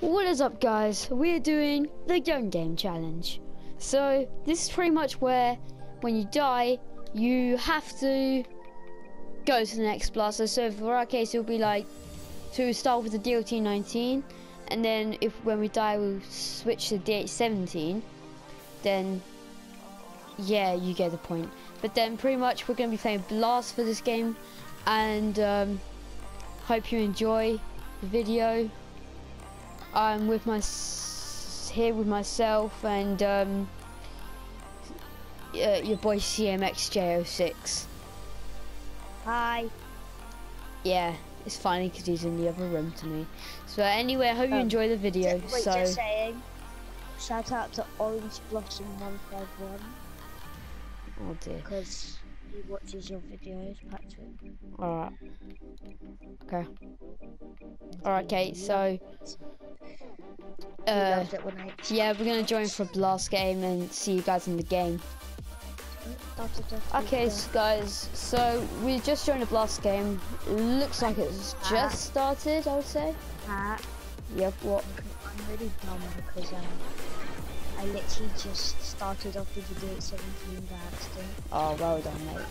What is up guys? We're doing the Gun Game Challenge. So this is pretty much where when you die you have to go to the next blaster. So for our case it'll be like to start with the DLT-19 and then if when we die we'll switch to DH 17 then yeah you get the point. But then pretty much we're going to be playing Blast for this game and um, hope you enjoy the video. I'm with my here with myself and um, uh, your boy CMXJ06. Hi. Yeah, it's funny because he's in the other room to me. So anyway, I hope you Um, enjoy the video. Wait, so just saying. Shout out to Orange Blossom 151 oh dear. because he watches your videos, Patrick. All right. Okay. All right, Kate. So uh, loves it when I yeah, we're gonna join for a blast game and see you guys in the game. Okay, so guys, so we just joined a blast game. Looks like it's Ah. just started, I would say. Pat, Yep, what? I'm really dumb because um, I literally just started off with the DH 17 by accident. Oh, well done, mate.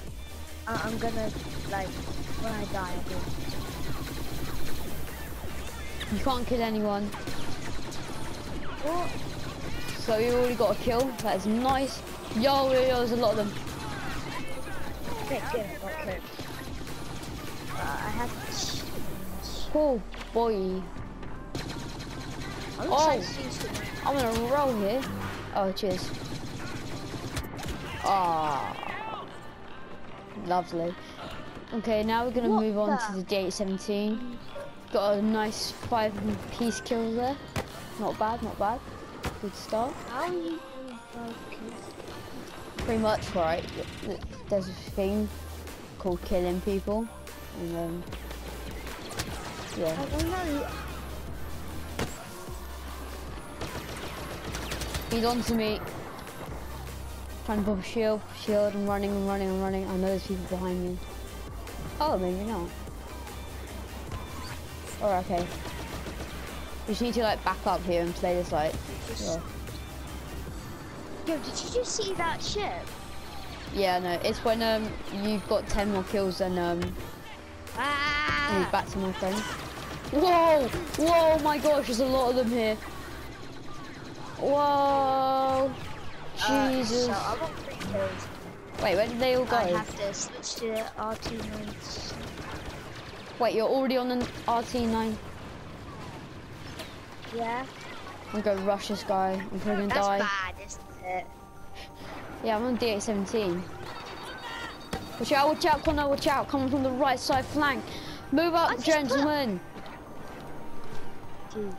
I I'm gonna, like, when I die, I'll do You can't kill anyone. What? So you already got a kill. That is nice. Yo, yo, yo, there's a lot of them. Okay, good, I got clipped. Uh, I have to change. Oh, boy. Oh. I'm on a roll here. Oh, cheers. Ah, lovely. Okay, now we're gonna What move on the- to the DH 17. Got a nice five piece kill there. Not bad, not bad. Good start. How you? Pretty much right. th- There's a thing called killing people, and um, yeah. He's on to me. Trying to pop a shield, shield, I'm running, I'm running, I'm running. I know there's people behind me. Oh, maybe not. Or okay. We just need to like back up here and play this like. Yeah, Yo, did you just see that ship? yeah no, it's when um you've got 10 more kills than um Ah! back to my friend. Whoa! Whoa, my gosh, there's a lot of them here. Whoa! Uh, Jesus. so I got three kills. Wait, where did they all go? I have to switch to RT9. Wait, you're already on an RT9. Yeah? I'm gonna rush this guy. I'm probably gonna That's die. bad, isn't it? Yeah, I'm on DH 17. Watch out, watch out, Connor, watch out. Coming from the right side flank. Move up, gentlemen. Dude,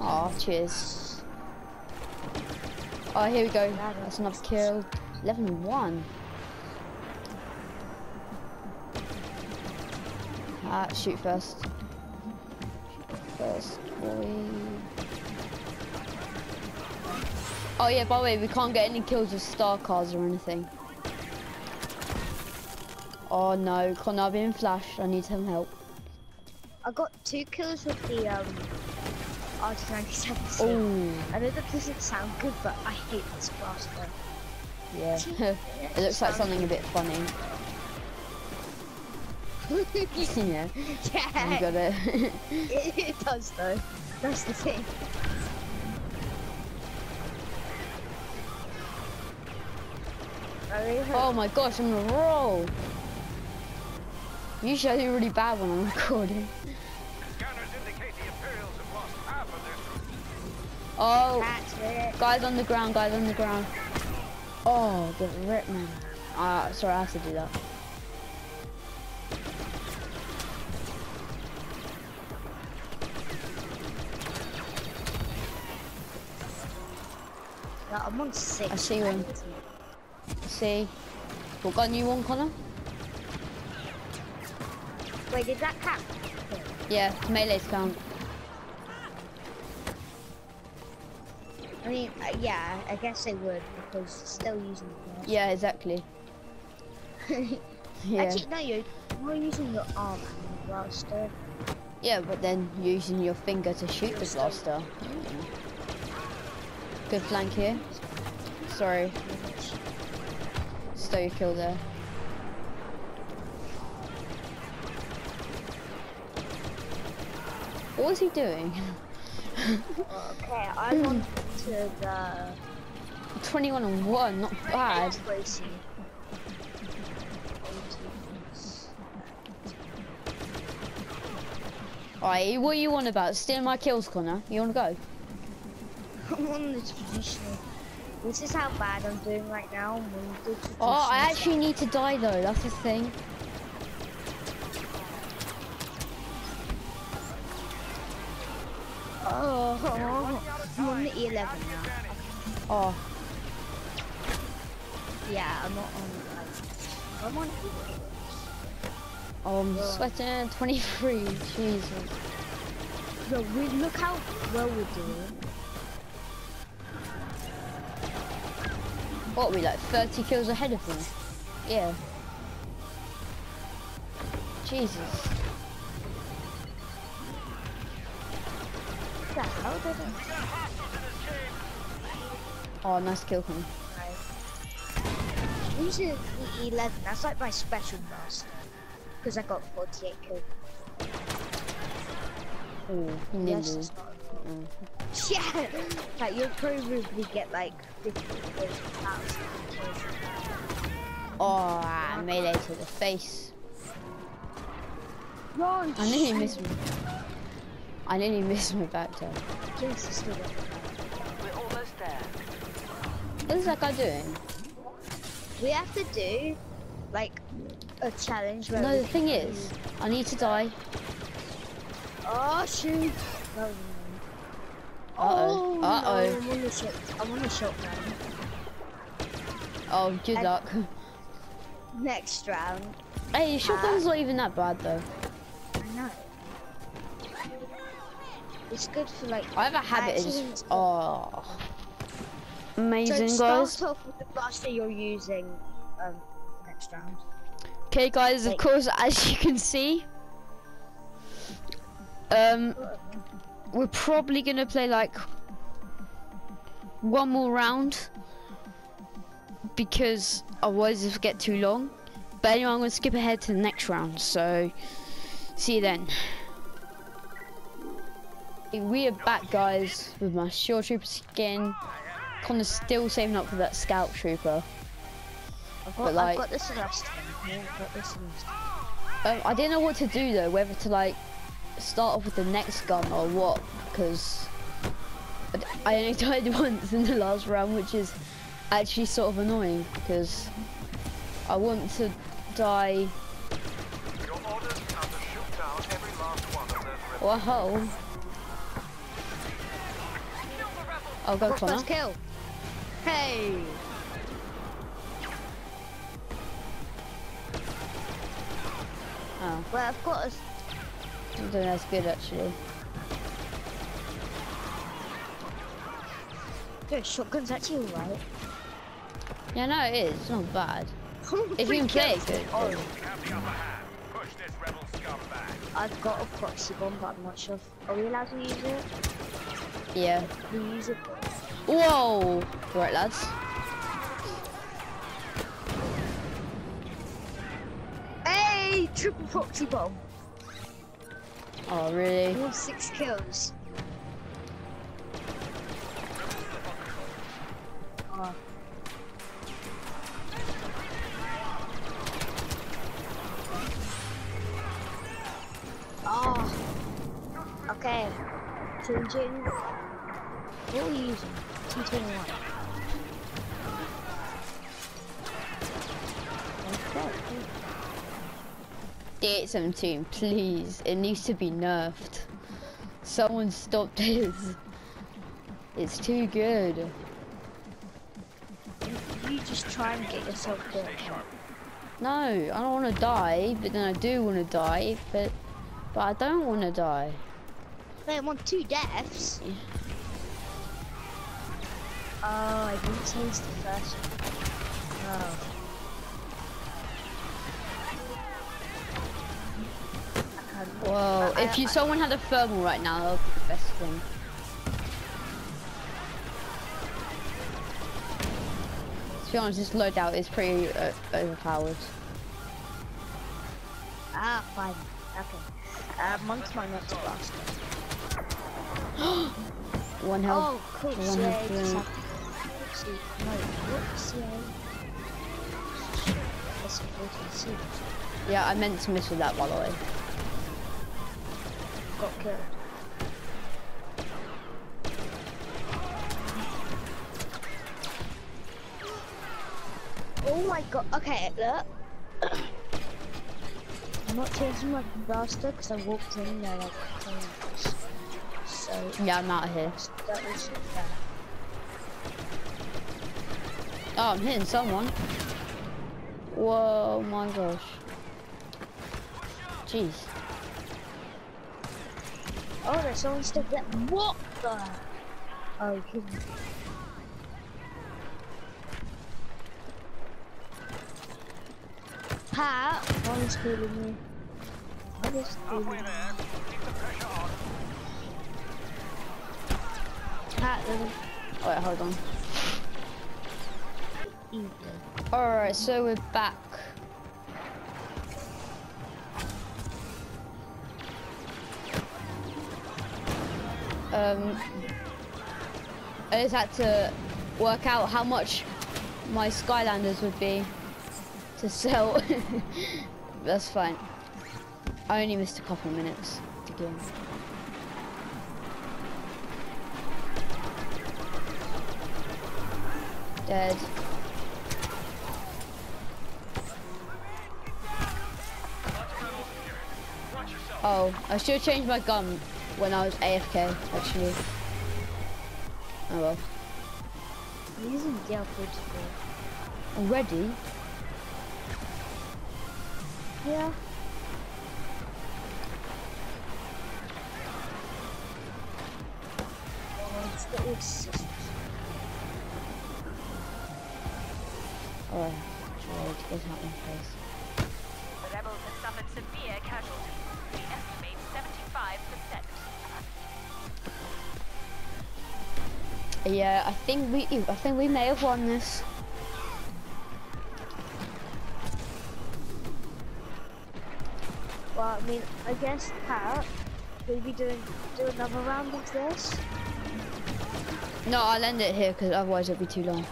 Oh, cheers. Oh, here we go. That's another kill. 11 1. Ah, shoot first. First, boy. Oh yeah, by the way, we can't get any kills with star cars or anything. Oh no, Connor, I've been flashed. I need some help. I got two kills with the um RT97. Oh, I know that doesn't sound good, but I hate this blaster. yeah. it looks like something a bit funny. yeah, you yeah, got it. it, it does though. That's the thing. I really hope oh my gosh, I'm on a roll. Usually I do really bad when I'm recording. Oh, guys on the ground, guys on the ground. Oh, get ripped, man. Ah, sorry, I have to do that. No, I'm on six. I see one. See? What gun you want, Connor? Wait, did that count? Yeah, melee's count. I mean, uh, yeah, I guess they would because still using the Yeah, exactly. Yeah. Actually, no, you're, you're using your arm and your blaster. Yeah, but then using your finger to shoot the blaster. Mm. Good flank here. Sorry, stole your kill there. What was he doing? Okay, I'm on to the 21 and 1, not bad. Alright, what you want about? Stealing my kills, Connor? You wanna go? I'm on the traditional. This is how bad I'm doing right now. I'm on the Oh, I actually need to die though, that's the thing. Oh, on the E11 now. Oh, Yeah, I'm not on. I'm on oh I'm um, Yeah. sweating 23, Jesus. Bro, we, look how well we're doing. What, are we like 30 kills ahead of them? Yeah. Jesus. What the hell did it? Oh, nice kill him. Who's in the E11? That's like my special master. Because I got 48 kills. Oh, he Yes, ninja. not Mm. Yeah, like you'll probably get like 50,000 kills. Oh, ah, melee to the face. Run! I nearly missed me. I nearly missed my back toe. Yes, it's still. We're almost there. What is that guy doing? We have to do like a challenge where No, the thing is, I need to die. Oh shoot! Oh, no, no, no. Uh-oh. Uh-oh. I'm on the shot. I'm on the shotgun. Oh, good I- luck. Next round. Hey, shotgun's uh, not even that bad though. I know. It's good for like. I have a habit of actually- just. Oh. So Amazing, start guys. off with the blaster you're using. Um, next round. Okay, guys, of course, as you can see, um, we're probably gonna play like one more round because otherwise it'll get too long. But anyway, I'm gonna skip ahead to the next round. So, see you then. We are back, guys, with my Shore Trooper skin. Connor's still saving up for that Scout Trooper. I've got, But, like- I've got this last one. Yeah, I've got this last Um, I didn't know what to do though, whether to like start off with the next gun or what, because I only died once in the last round, which is actually sort of annoying, because I want to die. Your I'll go Got Connor. first kill. Hey. Oh, Well, I've got a. I don't think that's good actually. Good, shotgun's actually alright. Yeah, no, it is. It's not bad. If you can play it good. Oh, We have the upper hand. Push this rebel scumbag. I've got a proxy bomb, but I'm not sure. Are we allowed to use it? Yeah. We use it. Whoa! Right, lads. Hey, triple proxy bomb. Oh, really? Six kills. Oh. Oh. Okay. Changing. What are we using? T21. Okay. DH 17, please. It needs to be nerfed. Someone stop this. It's too good. You just try and get yourself killed. No, I don't want to die, but then I do want to die, but but I don't want to die. They want two deaths. Oh, I didn't change the first one. Oh. 100. Well, I- if you someone had a thermal right now, that would be the best thing. To be honest, this loadout is pretty uh, overpowered. Ah, fine. Okay. Uh, monk's my next blaster. One health. Oh, cool. one health, just yeah. have- Oopsie. No, what CA? That's Yeah, I meant to miss with that, by the way. Got killed. Oh my god. Okay, look. I'm not changing my blaster because I walked in there like twice. So Yeah, I'm out of here. that was that. Oh, I'm hitting someone. Whoa, my gosh. Jeez. Oh, there's someone still there. What the? Oh, you kidding me? Pat, one's killing me. What is killing me? there. Keep the. Pat, little Wait, hold on. Alright, so we're back. Um, I just had to work out how much my Skylanders would be to sell. That's fine. I only missed a couple of minutes to. Dead. Oh, I should have changed my gun when I was AFK, actually. Oh well. I'm using Gale Protocol. Already? Yeah. Oh, it's the old system. Oh, sorry, to get out my face. The rebels have suffered severe casualties. We estimate 75%. Yeah, I think we, I think we may have won this. Well, I mean, I guess Pat, maybe doing do another round of this. No, I'll end it here because otherwise it'll be too long.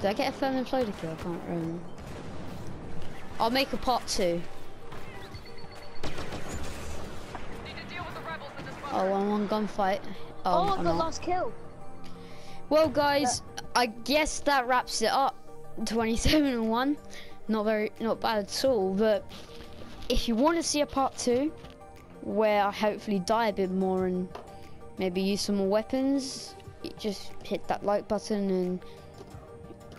Did I get a firm imploder kill? I can't remember. I'll make a part two. Oh, one one gunfight. Oh, Oh, I I'm got not. last kill. Well, guys, I guess that wraps it up. 27 and 1. Not very, not bad at all. But if you want to see a part two, where I hopefully die a bit more and maybe use some more weapons, just hit that like button and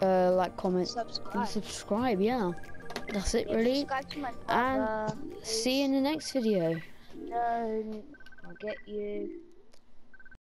uh, like, comment, and Subscribe. subscribe. Yeah, that's it, really. subscribe to my And. See you in the next video. No, I'll get you.